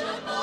worship